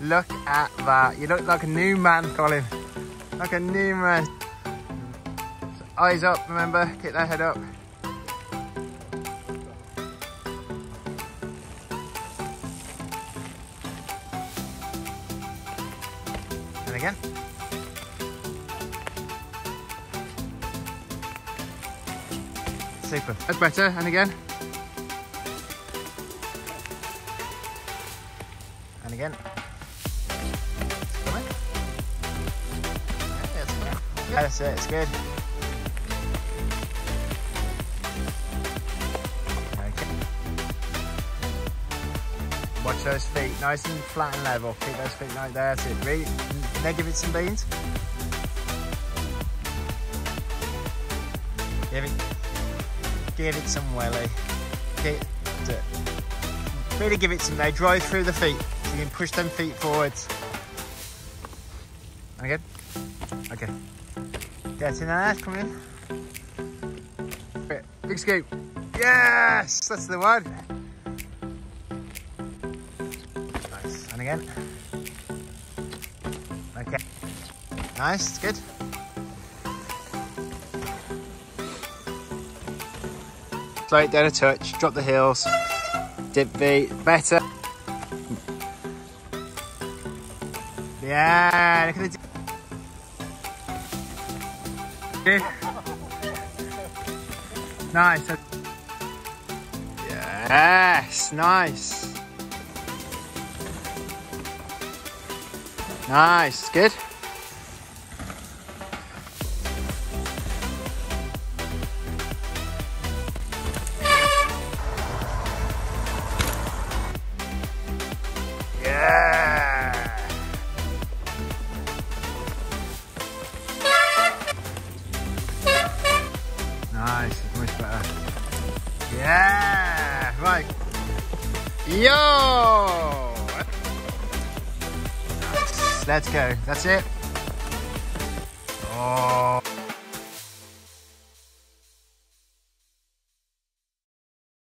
Look at that. You look like a new man, Colin. Like a new man. Eyes up, remember? Keep that head up. And again. Super. That's better. And again. Again. Yeah, that's it. It's good. Okay. Watch those feet, nice and flat and level. Keep those feet like that. That's it. Really, now give it some beans. Give it, give it some welly. Give it, really give it some. Now drive through the feet. So you can push them feet forwards. Again. Okay. Get in there. Come in. Big scoop. Yes, that's the one. Nice. And again. Okay. Nice, good. Slow it down a touch, drop the heels, dip V, better. Yeah, look at the. Nice. Yes, nice. Nice, good. Nice, much better. Yeah, right. Yo! Nice. Let's go. That's it. Oh.